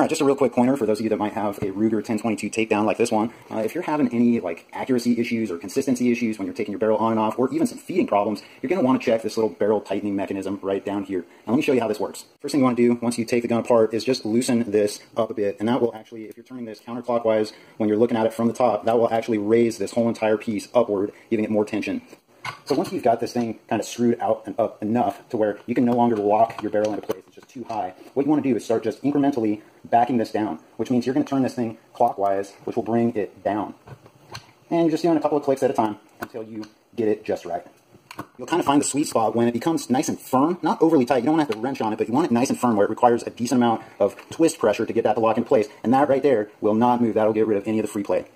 All right, just a real quick pointer for those of you that might have a Ruger 10/22 takedown like this one. Uh, if you're having any like accuracy issues or consistency issues when you're taking your barrel on and off, or even some feeding problems, you're going to want to check this little barrel tightening mechanism right down here. Now let me show you how this works. First thing you want to do once you take the gun apart is just loosen this up a bit, and that will actually, if you're turning this counterclockwise when you're looking at it from the top, that will actually raise this whole entire piece upward, giving it more tension. So once you've got this thing kind of screwed out and up enough to where you can no longer lock your barrel into place, too high, what you want to do is start just incrementally backing this down, which means you're going to turn this thing clockwise, which will bring it down. And you're just doing a couple of clicks at a time until you get it just right. You'll kind of find the sweet spot when it becomes nice and firm, not overly tight. You don't want to have to wrench on it, but you want it nice and firm where it requires a decent amount of twist pressure to get that to lock in place. And that right there will not move. That'll get rid of any of the free play.